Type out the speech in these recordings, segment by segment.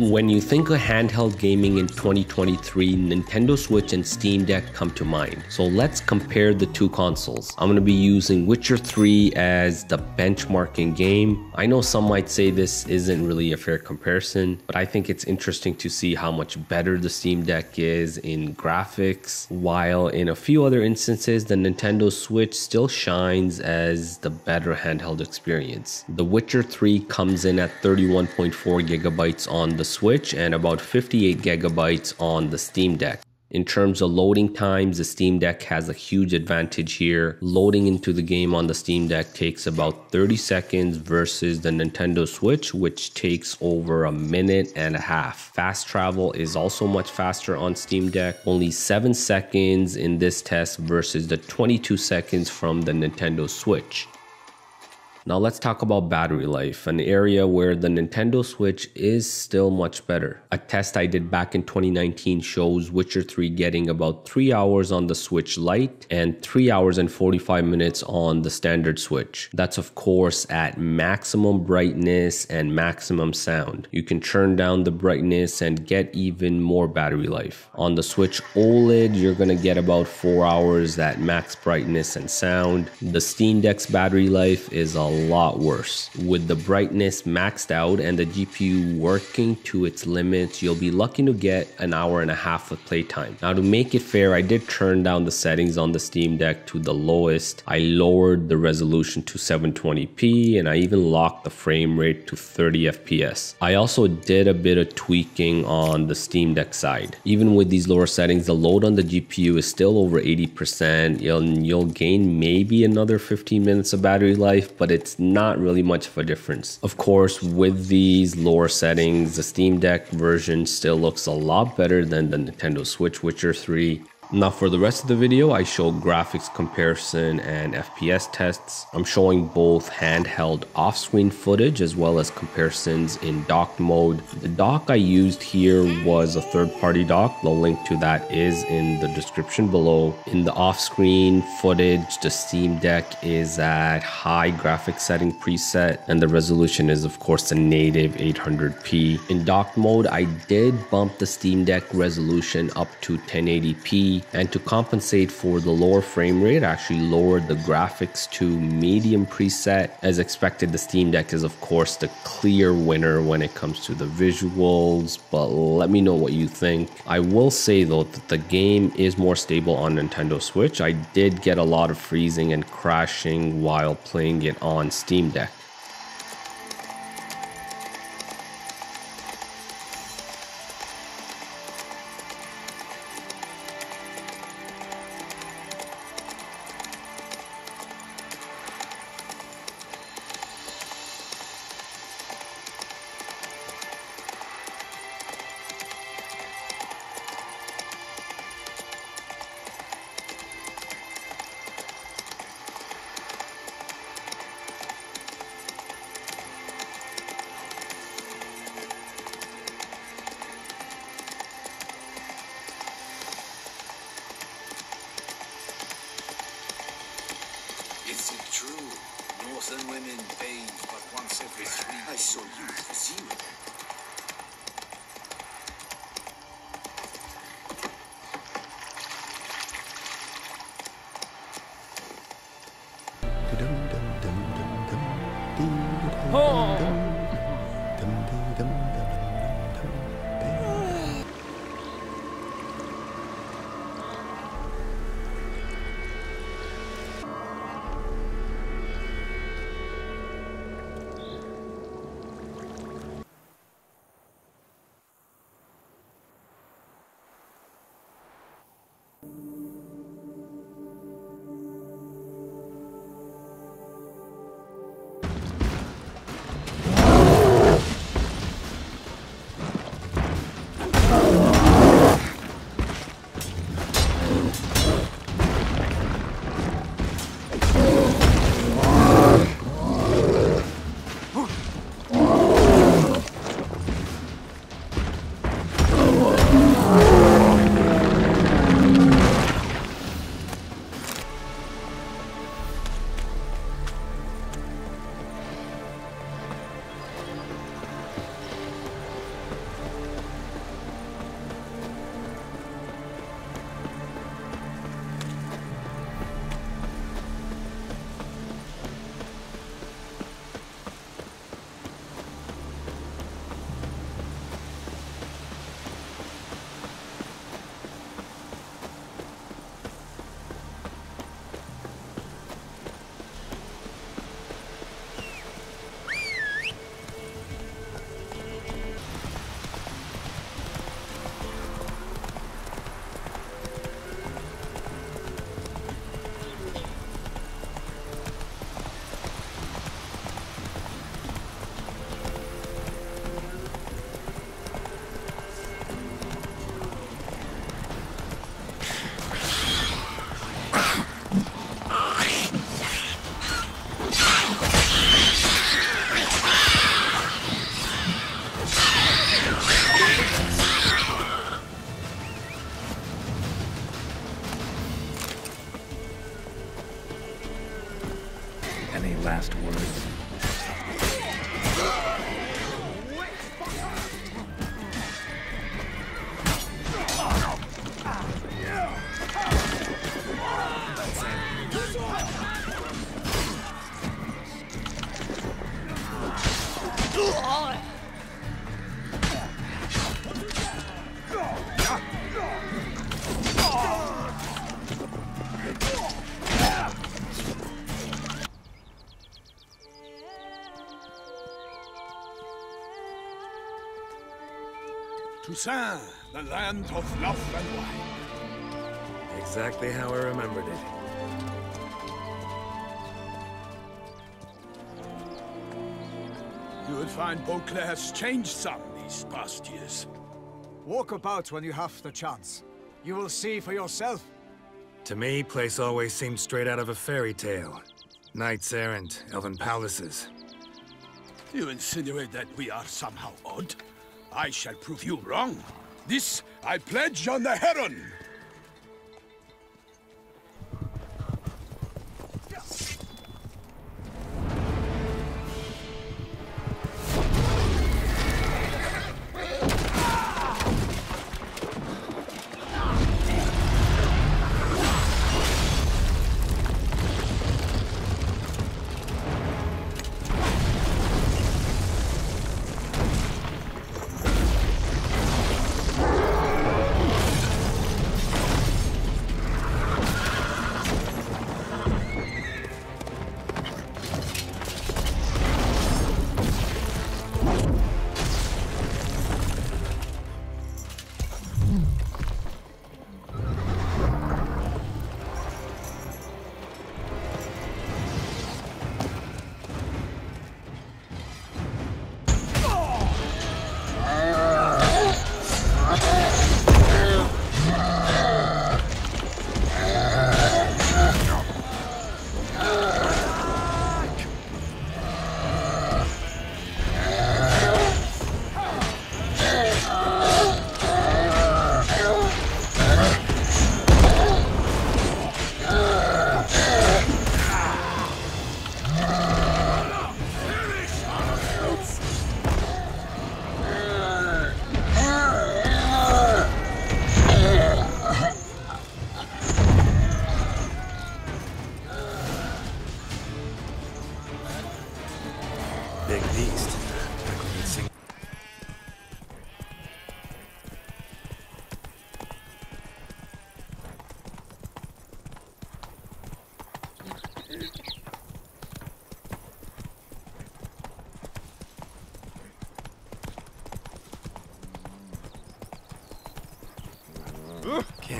When you think of handheld gaming in 2023, Nintendo Switch and Steam Deck come to mind. So let's compare the two consoles. I'm going to be using Witcher 3 as the benchmarking game. I know some might say this isn't really a fair comparison, but I think it's interesting to see how much better the Steam Deck is in graphics, while in a few other instances, the Nintendo Switch still shines as the better handheld experience. The Witcher 3 comes in at 31.4 gigabytes on the Switch and about 58 gigabytes on the Steam Deck. In terms of loading times, the Steam Deck has a huge advantage here. Loading into the game on the Steam Deck takes about 30 seconds versus the Nintendo Switch, which takes over a minute and a half. Fast travel is also much faster on Steam Deck, only 7 seconds in this test versus the 22 seconds from the Nintendo Switch. Now let's talk about battery life, an area where the Nintendo Switch is still much better. A test I did back in 2019 shows Witcher 3 getting about 3 hours on the Switch Lite and 3 hours and 45 minutes on the standard Switch. That's of course at maximum brightness and maximum sound. You can turn down the brightness and get even more battery life. On the Switch OLED, you're gonna get about 4 hours at max brightness and sound. The Steam Deck's battery life is a lot worse. With the brightness maxed out and the GPU working to its limits, you'll be lucky to get an hour and a half of playtime. Now to make it fair, I did turn down the settings on the Steam Deck to the lowest. I lowered the resolution to 720p and I even locked the frame rate to 30 FPS. I also did a bit of tweaking on the Steam Deck side. Even with these lower settings, the load on the GPU is still over 80%. You'll, you'll gain maybe another 15 minutes of battery life, but it's it's not really much of a difference. Of course, with these lower settings, the Steam Deck version still looks a lot better than the Nintendo Switch Witcher 3 now for the rest of the video, I show graphics comparison and FPS tests. I'm showing both handheld off-screen footage as well as comparisons in dock mode. The dock I used here was a third-party dock. The link to that is in the description below. In the off-screen footage, the Steam Deck is at high graphics setting preset and the resolution is of course the native 800p. In dock mode, I did bump the Steam Deck resolution up to 1080p and to compensate for the lower frame rate, I actually lowered the graphics to medium preset. As expected, the Steam Deck is of course the clear winner when it comes to the visuals, but let me know what you think. I will say though that the game is more stable on Nintendo Switch. I did get a lot of freezing and crashing while playing it on Steam Deck. I saw you for zero. last words. Toussaint, the land of love and wine. Exactly how I remembered it. You will find Beauclair has changed some these past years. Walk about when you have the chance. You will see for yourself. To me, place always seemed straight out of a fairy tale. Knights errant, elven palaces. You insinuate that we are somehow odd? I shall prove you wrong. This I pledge on the Heron.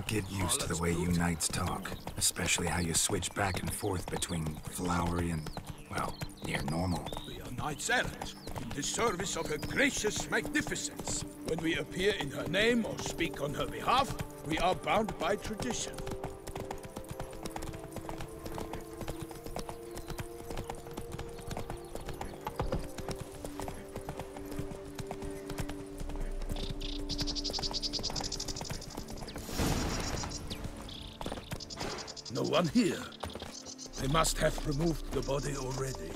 Get used to the way you knights talk, especially how you switch back and forth between flowery and, well, near normal. We are knights errant, in the service of her gracious magnificence. When we appear in her name or speak on her behalf, we are bound by tradition. One here. They must have removed the body already.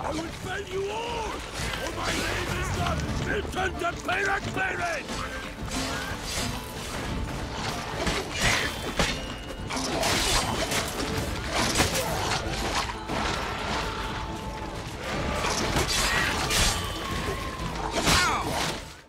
I will you all! For my name is Milton!